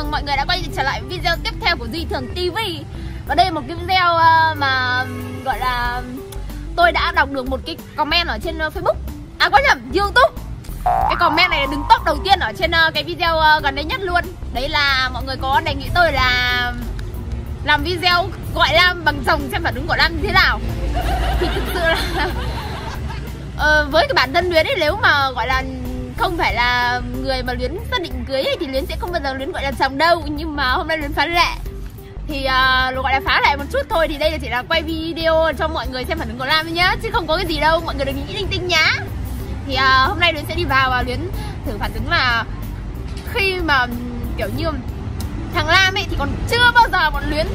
mừng mọi người đã quay trở lại video tiếp theo của Duy Thường TV Và đây là một cái video ờ, mà gọi là Tôi đã đọc được một cái comment ở trên ờ, Facebook. À quá nhầm, Youtube. Cái comment này đứng top đầu tiên ở trên ờ, cái video gần đây nhất luôn. Đấy là mọi người có đề nghị tôi là Làm video gọi Lam bằng chồng xem phản ứng của Lam như thế nào. Thì thực sự là ờ, Với cái bản thân Luyến ấy nếu mà gọi là không phải là người mà luyến xác định cưới thì luyến sẽ không bao giờ luyến gọi là chồng đâu. Nhưng mà hôm nay luyến phá lệ. Thì uh, gọi là phá lại một chút thôi. Thì đây là chỉ là quay video cho mọi người xem phản ứng của lam nhá. Chứ không có cái gì đâu. Mọi người đừng nghĩ linh tinh nhá. Thì uh, hôm nay luyến sẽ đi vào và luyến thử phản ứng là khi mà kiểu như thằng lam ấy thì còn chưa bao giờ bọn luyến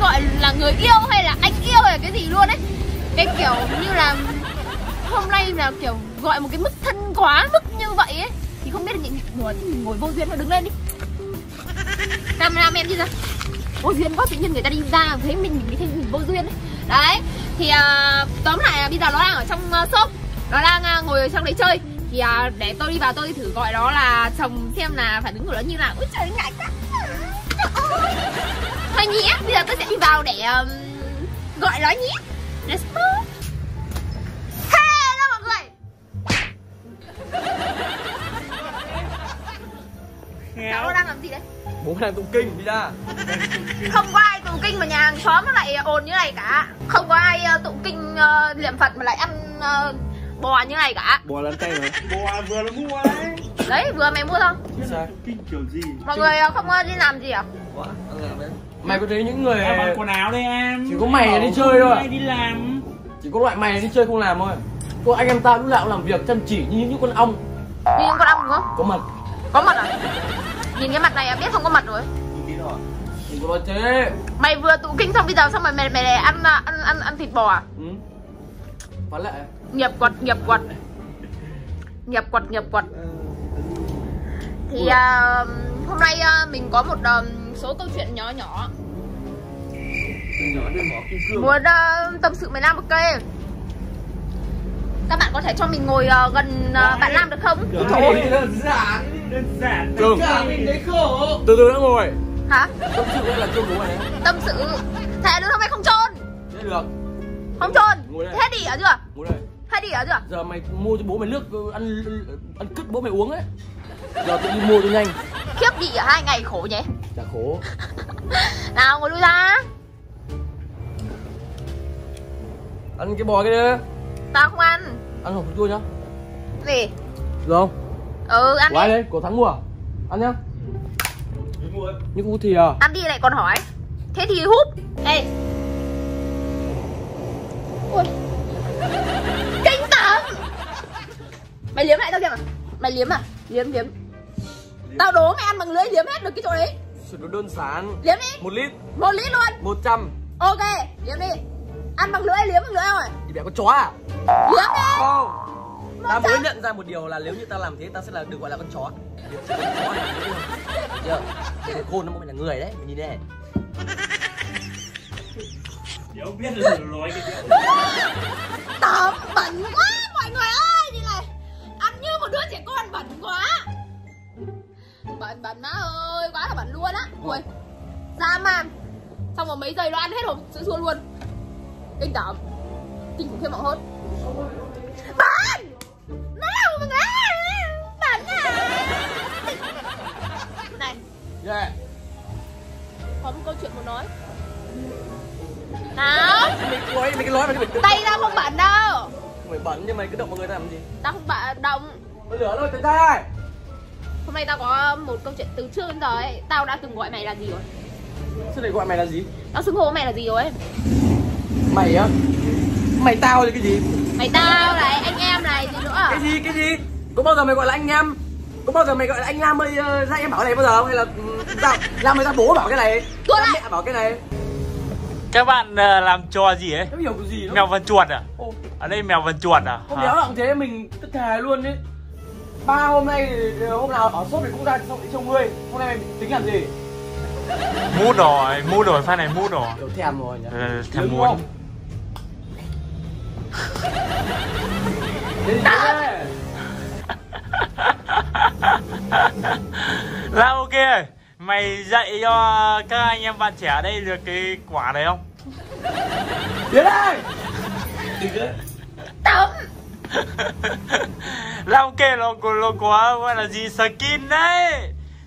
gọi là người yêu hay là anh yêu hay là cái gì luôn ấy. Cái kiểu như là hôm nay là kiểu gọi một cái mức thân quá mức như vậy ấy thì không biết là những người ngồi vô duyên mà đứng lên đi. Camera em đi ra. Vô duyên quá tự nhiên người ta đi ra thấy mình mình thấy mình vô duyên ấy. Đấy thì à, tóm lại là bây giờ nó đang ở trong uh, shop. Nó đang uh, ngồi ở trong đấy chơi. Thì à, để tôi đi vào tôi thử gọi nó là chồng xem là phản ứng của nó như nào. Ôi trời ngại quá. Thôi nhé bây giờ tôi sẽ đi vào để um, gọi nó nhé let's go. Cháu đang làm gì đấy? Bố đang tụng kinh đi ra Không có ai tụng kinh mà nhà hàng xóm nó lại ồn như này cả Không có ai uh, tụng kinh uh, niệm Phật mà lại ăn uh, bò như này cả Bò ăn cay mà Bò vừa nó mua đấy Đấy vừa mày mua không? Sao? Kinh kiểu gì? Mọi người không đi làm gì à? Mày có thấy những người Em mặc quần áo đây em Chỉ có mày là đi chơi thôi à? Mày đi làm Chỉ có loại mày là đi chơi không làm thôi Cô anh em tao lúc nào cũng làm việc chăm chỉ như những con ong Như những con ong đúng không? Có mật Có mật à? Nhìn cái mặt này à, biết không có mật rồi. Có Mày vừa tụng kinh xong bây giờ xong rồi mày mày ăn ăn ăn ăn thịt bò à? ừ. Phá lệ Nghiệp quật nghiệp quật. Nghiệp quật nghiệp quật. Thì uh, hôm nay uh, mình có một uh, số câu chuyện nhỏ nhỏ. Nhỏ kim cương. Muốn uh, tâm sự với Nam ok Các bạn có thể cho mình ngồi uh, gần uh, bạn Nam được không? Được. Thôi đơn giản Đơn giản. Mình thấy khổ. Từ từ đã ngồi. Hả? Tâm sự với là cương bố này Tâm sự. Thế đứa hôm nay không trôn Thế được. Không trôn Ngồi đây. Hết đi ở chưa? Ngồi đây. Hết đi ở chưa? Giờ mày mua cho bố mày nước ăn ăn cứt bố mày uống ấy. Giờ tự đi mua cho nhanh. Khiếp đi ở hai ngày khổ nhỉ? Chả khổ. Nào ngồi lui ra. Ăn cái bò cái đấy Tao không ăn. Ăn hộp chua nhá. Gì? Được không? Ừ ăn Quái đi. đây, cổ thắng mua à? Ăn nhá. Những u thì à? Ăn đi lại còn hỏi. Thế thì húp. Ê Ui. Kinh tởm. Mày liếm lại tao à Mày liếm à? Liếm liếm. Tao đố mày ăn bằng lưỡi liếm hết được cái chỗ đấy. Sự nó đơn giản. Liếm đi. Một lít. Một lít luôn. Một trăm. Ok Liếm đi. Ăn bằng lưỡi liếm bằng lưỡi không Thì mẹ con chó à? Liếm đi Không. Ta mới nhận ra một điều là nếu như ta làm thế ta sẽ là được gọi là con chó. Con chó là được Chưa? Cái khôn nó mới là người đấy, mày nhìn đây Nếu biết là nói cái chuyện Tởm bẩn quá mọi người ơi. Nhìn này. Ăn như một đứa trẻ con bẩn quá. Bẩn bẩn má ơi Quá là bẩn luôn á. Ui. Dã man. Xong rồi mấy giây nó ăn hết hộp sữa chua luôn. Kinh tởm Kinh khủng khiếp mọi hốt Bẩn Nào mà nghe Bẩn à! Này. Yeah. Có một câu chuyện muốn nói. Nào. Mày mày cái nói mày cái Tay tao không bẩn đâu. Mày bẩn nhưng mày cứ động vào người làm gì? Tao không bẩn động. Tôi lửa rồi, tới đây Hôm nay tao có một câu chuyện từ trước đến giờ ấy. Tao đã từng gọi mày là gì rồi? Sao lại gọi mày là gì? Tao xưng hô mày là gì rồi ấy? Mày á? Mày tao là cái gì? Mày tao này, anh em này, gì nữa Cái gì, cái gì? Có bao giờ mày gọi là anh em? Có bao giờ mày gọi là anh Lam ơi uh, ra em bảo này bao giờ không? Hay là ừ, sao? Lam ơi ra bố bảo cái này lại. mẹ bảo cái này Các bạn ờ, làm trò gì ấy? Không hiểu cái gì nữa Mèo vần chuột à? Ô, Ở đây mèo vần chuột à? Không đéo lặng thế mình tất thề luôn đấy Ba hôm nay thì hôm nào ở shop thì cũng ra xong trông ngươi Hôm nay mày tính làm gì? Mút rồi, mút rồi, pha này mút rồi Kiểu thèm rồi nhỉ Ờ, thèm muốn Là ok Mày dạy cho các anh em bạn trẻ ở đây được cái quả này không? Tiến ơi! Tấm! Là ok nó có, nó có gọi là gì? Skin đấy.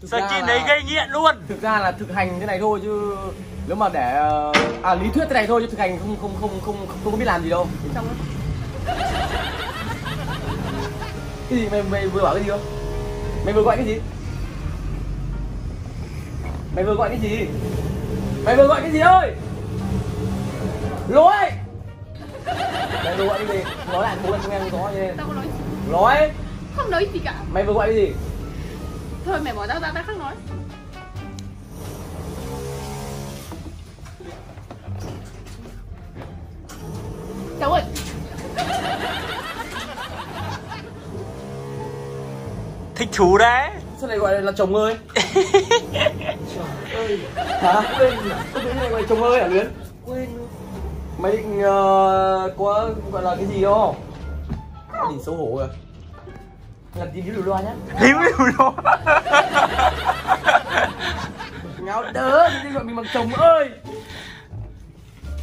Thực ra Skin là- đấy gây nghiện luôn. thực ra là thực hành thế này thôi chứ nếu mà để ờ, à lý thuyết thế này thôi chứ thực hành không không không không không, không có biết làm gì đâu. Bên trong cái gì mày mày vừa bảo cái gì không mày vừa gọi cái gì? Mày vừa gọi cái gì? Mày vừa gọi cái gì ơi? Lỗi! Mày vừa gọi cái gì? Nói lại bố không em có như Tao có nói nói Không nói gì cả. Mày vừa gọi cái gì? Thôi mày bỏ tao ra tao khác nói Thú đấy. Sao này gọi là chồng ơi? Hả? Quên tôi tưởng này gọi là chồng ơi hả luyến? Quên. Mày định ờ, có gọi là cái gì không nhìn xấu hổ rồi. Làm gì điều loa nhá. Hiếu điều đó ngáo đỡ đi gọi mình bằng chồng ơi?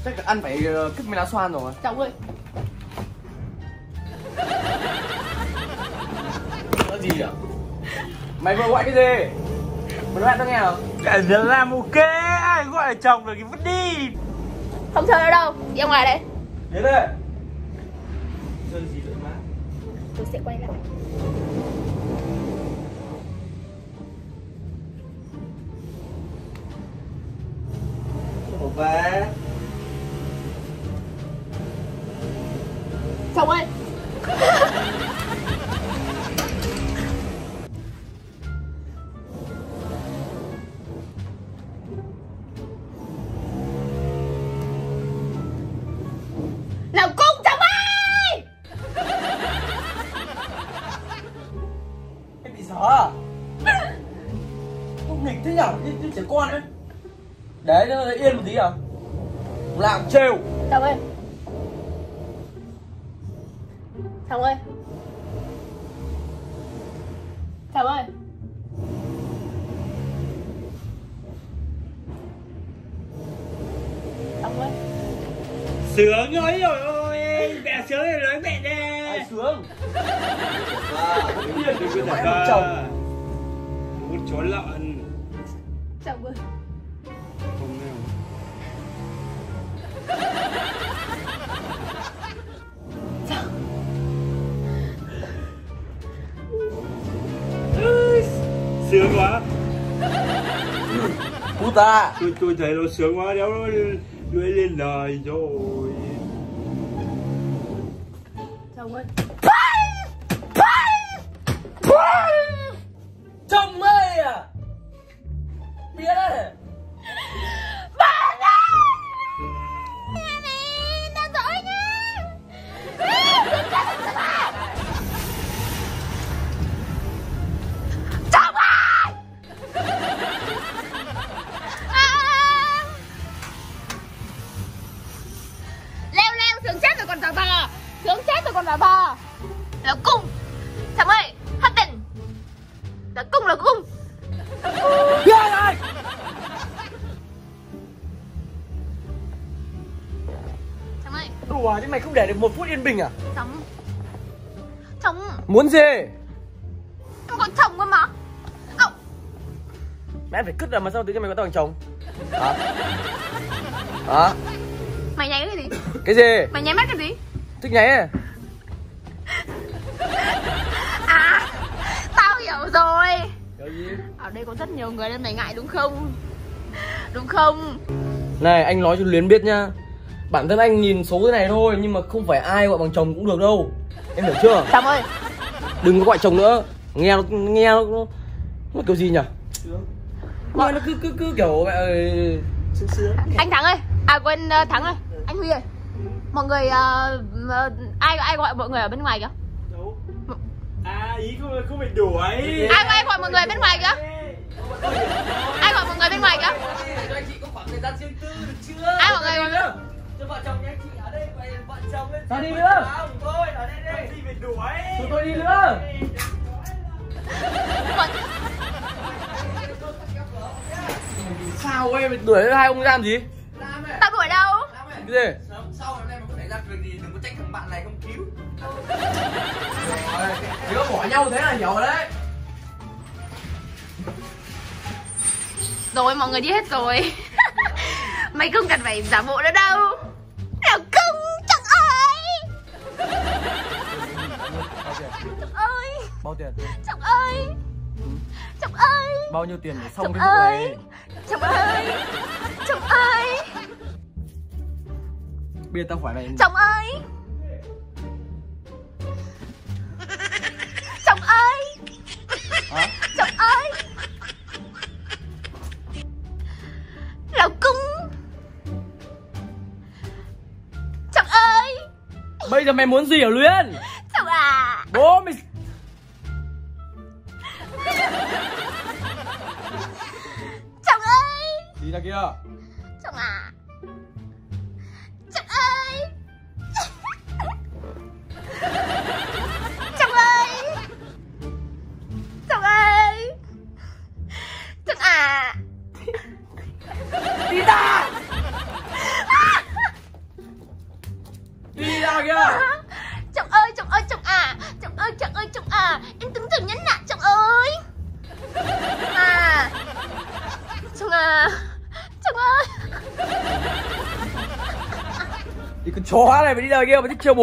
Chắc là ăn phải ờ, cất mấy lá xoan rồi. Cháu ơi. Có gì à mày vừa gọi cái gì? Mày nói lại tao nghe nào. Cả giờ làm ok Ai gọi là chồng được thì vứt đi. Không chơi nữa đâu Đi ra ngoài đây. Đến đây Chơi gì nữa má Tôi sẽ quay lại. Ủa về? Chồng ơi Làm trêu Chồng ơi Chồng ơi Chồng ơi Chồng ơi Sướng rồi rồi ôi Mẹ sướng rồi nói mẹ nè Ai sướng? Đừng có Phải giả một chồng. Một chó lợn. Chồng ơi Không nào Sướng quá. Puta tôi tôi thấy nó sướng quá đéo nó lưỡi lên đời rồi. Chồng ơi không để được một phút yên bình à? Chồng. Chồng. Muốn gì? Em có chồng cơ mà. Cậu Mẹ phải cứt rồi mà sao tự nhiên mày có tao bằng chồng? Hả? Hả? Mày nháy cái gì? Cái gì? Mày nháy mắt cái gì? Thích nháy à? À Tao hiểu rồi. Ở đây có rất nhiều người nên mày ngại đúng không? Đúng không? Này anh nói cho Luyến biết nhá Bản thân anh nhìn số thế này thôi Nhưng mà không phải ai gọi bằng chồng cũng được đâu. Em hiểu chưa? Chồng ơi. Đừng có gọi chồng nữa. Nghe nó nghe nó, nó, nó kiểu gì nhỉ? Nghe nó cứ cứ cứ kiểu mẹ ơi. Anh Thắng ơi. À quên ờ, Thắng ơi. Anh Huy ơi. Mọi người ờ, ai ai gọi mọi người ở bên ngoài kìa? Đâu? À ý không không phải đuổi. Ai ai gọi mọi người bên ngoài kìa? Ai gọi mọi người bên ngoài kìa? Cho anh chị có khoảng thời gian riêng tư được chưa? Ai mọi người Cho vợ chồng anh chị. Ở đây vậy vợ chồng ấy Sao đi nữa. Thôi ở đây phải đuổi. Tụi tôi đi nữa. Sao em mày đuổi hai ông ra làm gì? Tao đuổi đâu? Cái gì? Sau nay mà có xảy ra việc gì đừng có trách thằng bạn này không cứu. Đứa bỏ nhau thế là hiểu rồi đấy. Rồi mọi người đi hết rồi. Mày không cần phải giả bộ nữa đâu Bao tiền? Trọng ơi! Trọng ơi! Bao nhiêu tiền để xong Trọng cái vụ ơi! Này? Trọng ơi! Trọng ơi! Bây giờ tao hỏi này Trọng ơi! Trọng ơi! Hả? Trọng ơi! Lão cung! Trọng ơi! Bây giờ mày muốn gì ở Luyến? Trọng à! Bố mày ơi Gì Đi con chó này mày đi ra kia mày thích chiêu